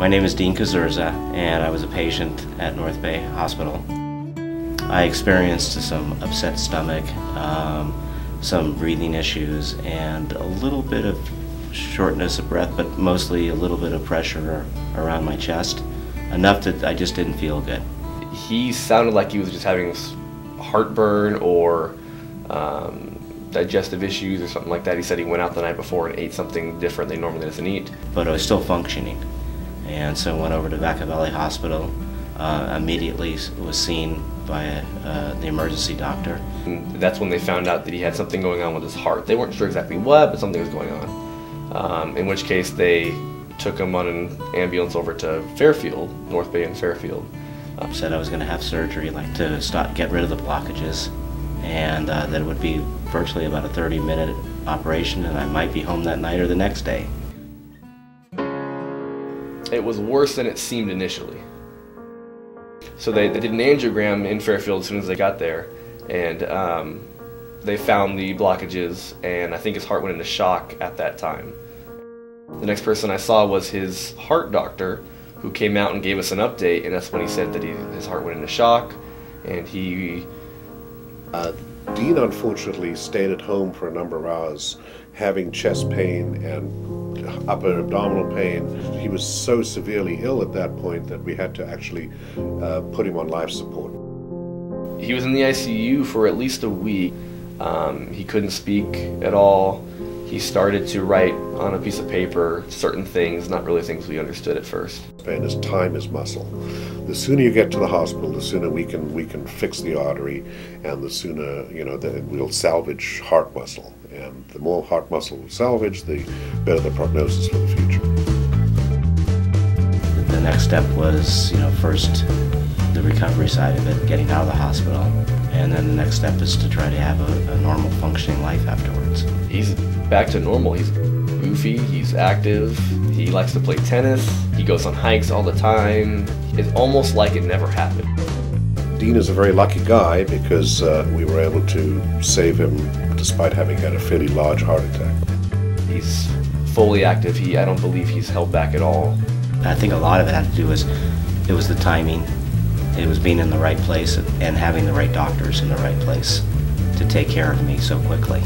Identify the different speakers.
Speaker 1: My name is Dean Kazurza, and I was a patient at NorthBay Hospital. I experienced some upset stomach, um, some breathing issues, and a little bit of shortness of breath, but mostly a little bit of pressure around my chest. Enough that I just didn't feel good.
Speaker 2: He sounded like he was just having heartburn or um, digestive issues or something like that. He said he went out the night before and ate something different than he normally doesn't eat.
Speaker 1: But I was still functioning. And so I went over to Vaca Valley Hospital. Uh, immediately was seen by uh, the emergency doctor.
Speaker 2: And that's when they found out that he had something going on with his heart. They weren't sure exactly what, but something was going on. Um, in which case they took him on an ambulance over to Fairfield, NorthBay and Fairfield.
Speaker 1: Uh, said I was going to have surgery, like to stop, get rid of the blockages, and uh, that it would be virtually about a 30 minute operation and I might be home that night or the next day.
Speaker 2: It was worse than it seemed initially. So they, they did an angiogram in Fairfield as soon as they got there and um, they found the blockages and I think his heart went into shock at that time. The next person I saw was his heart doctor who came out and gave us an update and that's when he said that he, his heart went into shock and he
Speaker 3: uh, Dean unfortunately stayed at home for a number of hours having chest pain and upper abdominal pain. He was so severely ill at that point that we had to actually uh, put him on life support.
Speaker 2: He was in the ICU for at least a week. Um, he couldn't speak at all. He started to write on a piece of paper certain things, not really things we understood at first.
Speaker 3: And his time is muscle the sooner you get to the hospital, the sooner we can we can fix the artery, and the sooner you know that we'll salvage heart muscle. And the more heart muscle we salvage, the better the prognosis for the future.
Speaker 1: The next step was, you know, first the recovery side of it, getting out of the hospital, and then the next step is to try to have a, a normal functioning life afterwards.
Speaker 2: He's back to normal. He's goofy. He's active. He likes to play tennis. He goes on hikes all the time. It's almost like it never happened.
Speaker 3: Dean is a very lucky guy because uh, we were able to save him despite having had a fairly large heart attack.
Speaker 2: He's fully active. He, I don't believe he's held back at all.
Speaker 1: I think a lot of it had to do with it was the timing. It was being in the right place and having the right doctors in the right place to take care of me so quickly.